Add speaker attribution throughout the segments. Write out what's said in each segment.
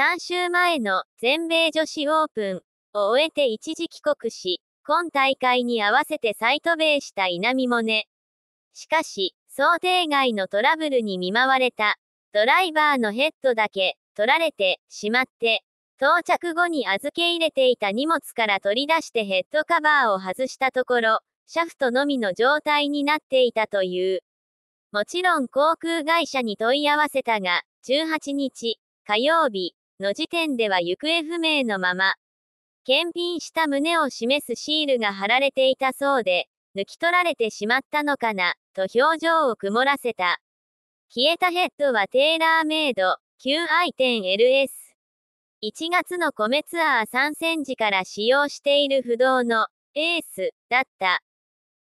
Speaker 1: 3週前の全米女子オープンを終えて一時帰国し、今大会に合わせて再渡米した稲見萌寧。しかし、想定外のトラブルに見舞われた。ドライバーのヘッドだけ取られてしまって、到着後に預け入れていた荷物から取り出してヘッドカバーを外したところ、シャフトのみの状態になっていたという。もちろん航空会社に問い合わせたが、18日、火曜日の時点では行方不明のまま、検品した旨を示すシールが貼られていたそうで、抜き取られてしまったのかな、と表情を曇らせた。消えたヘッドはテーラーメイド、9i.LS。1月の米ツアー参戦時から使用している不動のエースだった。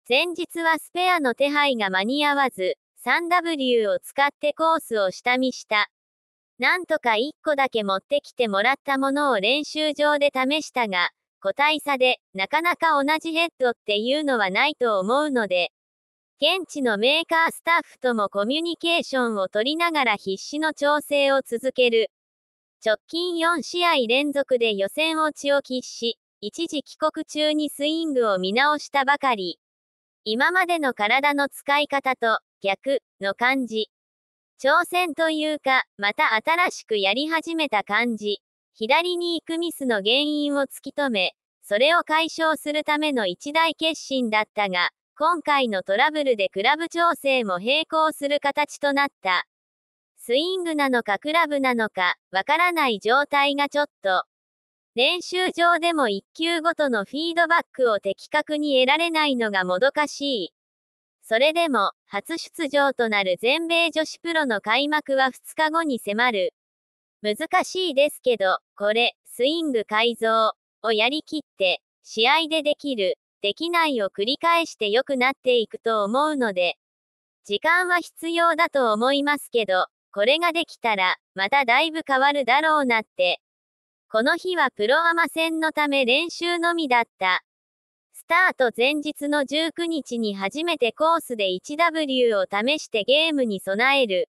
Speaker 1: 前日はスペアの手配が間に合わず、3W を使ってコースを下見した。なんとか1個だけ持ってきてもらったものを練習場で試したが、個体差で、なかなか同じヘッドっていうのはないと思うので、現地のメーカースタッフともコミュニケーションを取りながら必死の調整を続ける。直近4試合連続で予選落ちを喫し、一時帰国中にスイングを見直したばかり。今までの体の使い方と逆の感じ。挑戦というか、また新しくやり始めた感じ。左に行くミスの原因を突き止め、それを解消するための一大決心だったが、今回のトラブルでクラブ調整も並行する形となった。スイングなのかクラブなのか、わからない状態がちょっと。練習場でも1球ごとのフィードバックを的確に得られないのがもどかしい。それでも、初出場となる全米女子プロの開幕は2日後に迫る。難しいですけど、これ、スイング改造をやりきって、試合でできる。できないを繰り返して良くなっていくと思うので、時間は必要だと思いますけど、これができたら、まただいぶ変わるだろうなって。この日はプロアマ戦のため練習のみだった。スタート前日の19日に初めてコースで 1W を試してゲームに備える。